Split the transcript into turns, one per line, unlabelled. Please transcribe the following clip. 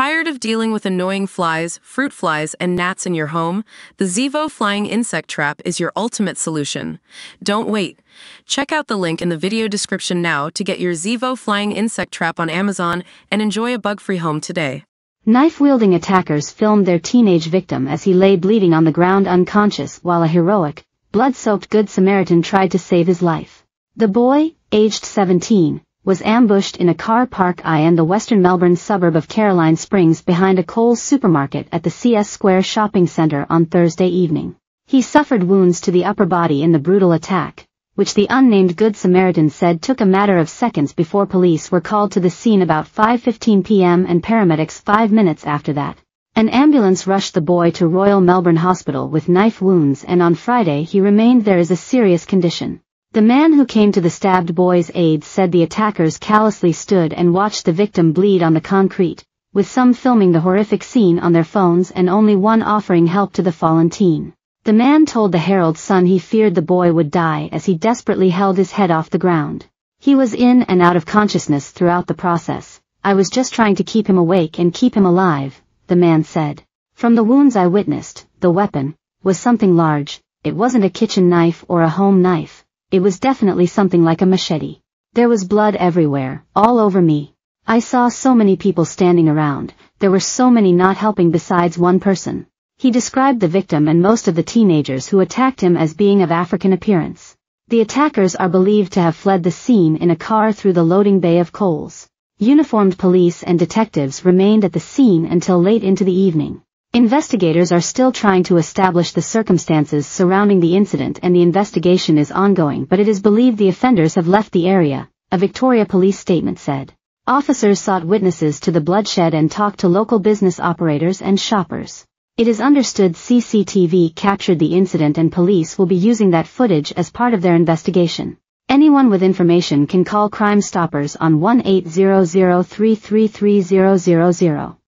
Tired of dealing with annoying flies, fruit flies, and gnats in your home? The Zevo Flying Insect Trap is your ultimate solution. Don't wait. Check out the link in the video description now to get your Zevo Flying Insect Trap on Amazon and enjoy a bug-free home today.
Knife-wielding attackers filmed their teenage victim as he lay bleeding on the ground unconscious while a heroic, blood-soaked Good Samaritan tried to save his life. The boy, aged 17, was ambushed in a car park I in the western Melbourne suburb of Caroline Springs behind a Coles supermarket at the CS Square shopping centre on Thursday evening. He suffered wounds to the upper body in the brutal attack, which the unnamed Good Samaritan said took a matter of seconds before police were called to the scene about 5.15 p.m. and paramedics five minutes after that. An ambulance rushed the boy to Royal Melbourne Hospital with knife wounds and on Friday he remained there as a serious condition. The man who came to the stabbed boy's aid said the attackers callously stood and watched the victim bleed on the concrete, with some filming the horrific scene on their phones and only one offering help to the fallen teen. The man told the Herald Sun he feared the boy would die as he desperately held his head off the ground. He was in and out of consciousness throughout the process. I was just trying to keep him awake and keep him alive, the man said. From the wounds I witnessed, the weapon, was something large, it wasn't a kitchen knife or a home knife. It was definitely something like a machete. There was blood everywhere, all over me. I saw so many people standing around, there were so many not helping besides one person. He described the victim and most of the teenagers who attacked him as being of African appearance. The attackers are believed to have fled the scene in a car through the loading bay of Coles. Uniformed police and detectives remained at the scene until late into the evening. Investigators are still trying to establish the circumstances surrounding the incident and the investigation is ongoing but it is believed the offenders have left the area, a Victoria police statement said. Officers sought witnesses to the bloodshed and talked to local business operators and shoppers. It is understood CCTV captured the incident and police will be using that footage as part of their investigation. Anyone with information can call Crime Stoppers on 1 800 333 000.